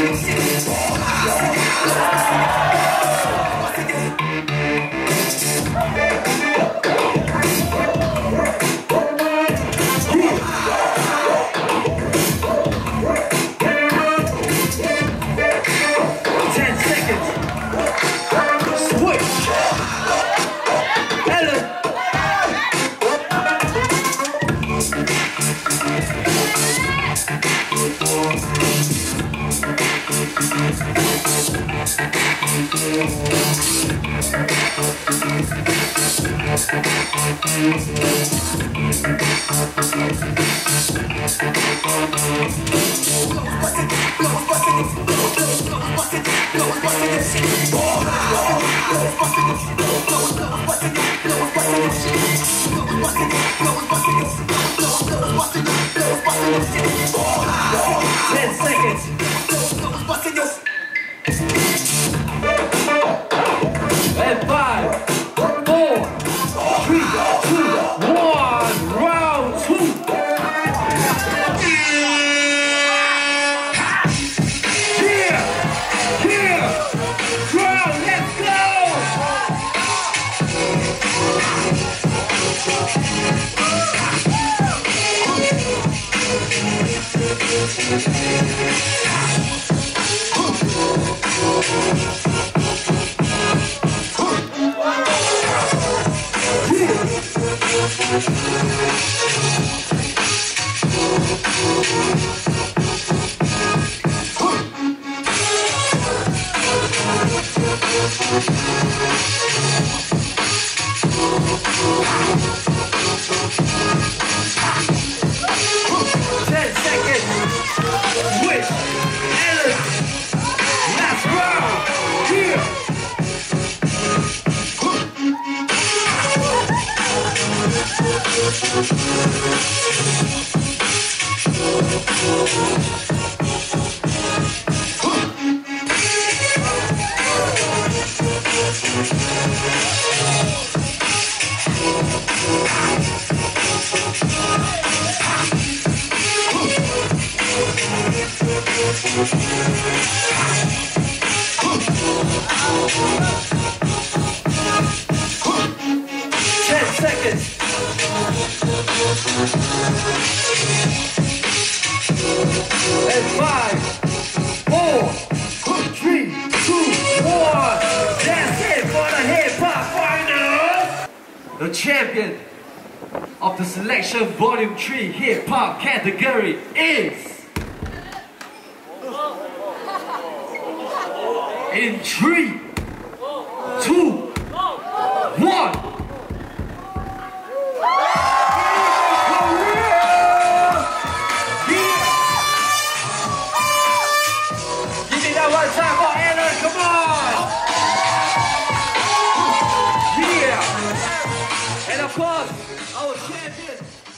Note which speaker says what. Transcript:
Speaker 1: Música Ten seconds. Ten seconds. And five, four, three, two, one. That's it for the hip hop. The champion of the selection volume 3 hip hop category is in three, applause, our champion.